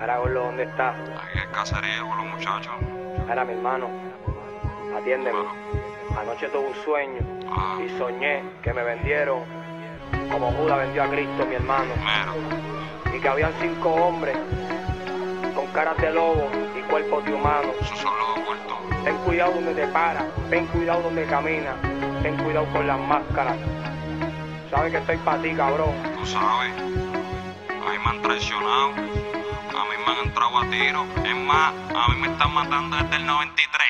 Mira, Gordo, ¿dónde estás? Aquí en caserío con los muchachos. Mira, mi hermano, atiéndeme. Anoche tuve un sueño Ah, y soñé que me vendieron como Judas vendió a Cristo, mi hermano. Y que habían cinco hombres con caras de lobo y cuerpos de humano. esos son los ocultos. Ten cuidado donde te paras, ten cuidado donde caminas, ten cuidado con las máscaras. Sabes que estoy para ti, cabrón. Tú sabes, a mí me han traicionado, a mí me han entrado a tiro. Es más, a mí me están matando desde el 93.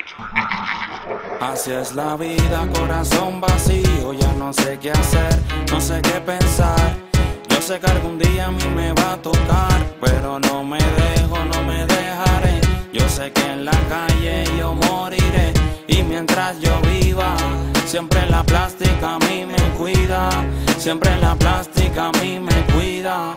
Así es la vida, corazón vacío, ya no sé qué hacer, no sé qué pensar. Yo sé que algún día a mí me va a tocar, pero no me dejo, no me dejaré. Yo sé que en la calle yo moriré y mientras yo viva, siempre la plástica a mí me cuida, siempre la plástica a mí me cuida.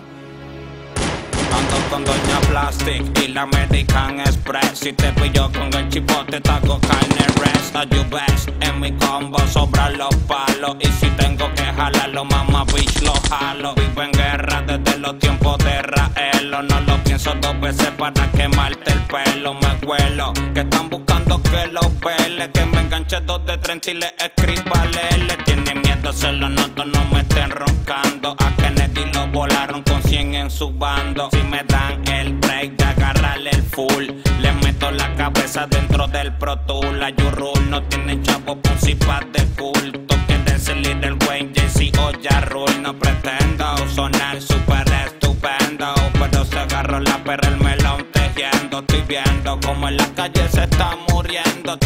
Ando con Doña Plastic y la American Express. Si te pillo con el chipote, te hago carne rest. A you best. En mi combo sobran los palos. Y si tengo que jalarlo, mamá bitch, lo jalo. Vivo en guerra desde los tiempos de Raelo. No lo pienso dos veces para quemarte el pelo. Me huelo que están buscando que lo pele. Que me enganche dos de 30 y le escriba Le tiene miedo, se lo noto, no me estén roncando. A Kennedy lo volaron con 100 en su bando. Si me dan el break de agarrarle el full, le meto la cabeza dentro del Pro Tool. La Yurul no tienen chavo principal de culto. Quieren salir del Wayne, Jay-Z o Ya Rule. No pretendo sonar super estupendo, pero se agarró la perra el melón tejiendo. Estoy viendo como en la calle se está muriendo.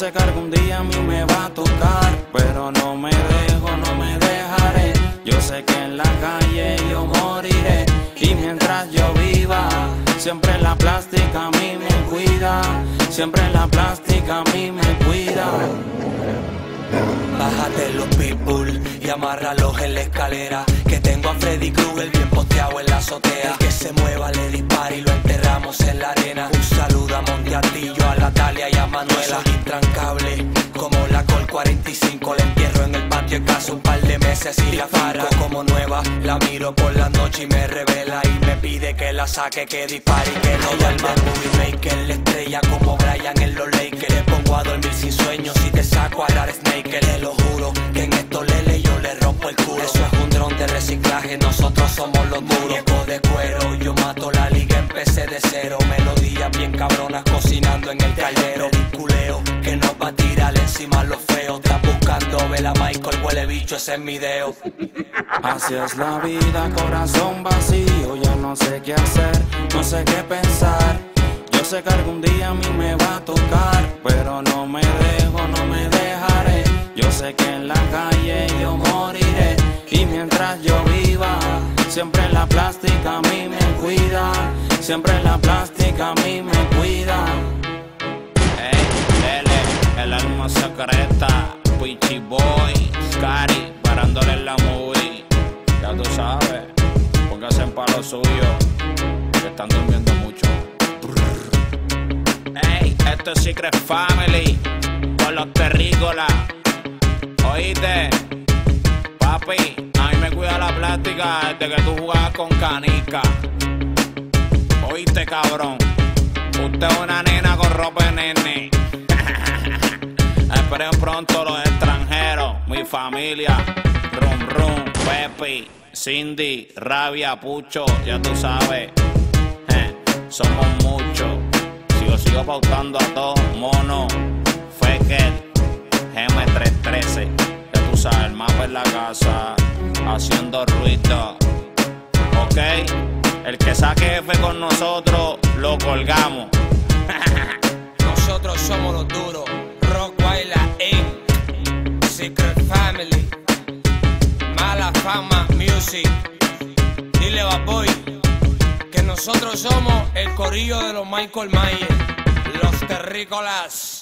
Sé que algún día a mí me va a tocar, pero no me dejo, no me dejaré. Yo sé que en la calle yo moriré y mientras yo viva, siempre la plástica a mí me cuida, siempre la plástica a mí me cuida. Bájate los pitbull y amárralos en la escalera. Que tengo a Freddy Krueger bien posteado en la azotea. Que se mueva le dispara y lo enterramos en la arena. Un saludo a Monteatillo, a Natalia y a Manuela. Soy intrancable como la Col 45. La entierro en el patio en casa un par de meses y la farro como nueva. La miro por la noche y me revela y me pide que la saque, que dispare y que no duerma. Movie maker, la estrella como Brian en los Lakers. Le pongo a dormir sin sueño si te saco a dar snake. Te lo juro que en esto lele yo le rompo el culo. Eso es un dron de reciclaje, nosotros somos los duros. De cuero, yo mato la liga, empecé de cero. Melodías bien cabronas cocinando en el caldero. Culeo que nos va a tirar encima los feos. Está buscando vela Michael, huele bicho, ese es mi deo. Así es la vida, corazón vacío, ya no sé qué hacer, no sé qué pensar. Yo sé que algún día a mí me va a tocar, pero no me dejo, no me dejaré. Yo sé que en la calle yo moriré y mientras yo viva, siempre la plástica a mí me cuida, siempre la plástica a mí me cuida. El alma secreta, Pichi Boy, Scary, parándole en la movie. Ya tú sabes, póngase en palo suyo, que están durmiendo mucho. Hey, esto es Secret Family, con los terrícolas. Oíste, papi, a mí me cuida la plástica desde que tú jugabas con canica. Oíste, cabrón, usted es una nena con ropa de nene. Esperen pronto los extranjeros, mi familia, Rum Rum, Pepe, Cindy, Rabia, Pucho, ya tú sabes, eh, somos muchos. Sigo, sigo pautando a todos, Mono, Feker, GM313, ya tú sabes, el mapa en la casa, haciendo ruido, ok, el que saque F con nosotros, lo colgamos. Dile a Boy que nosotros somos el corillo de los Michael Myers. Los terrícolas.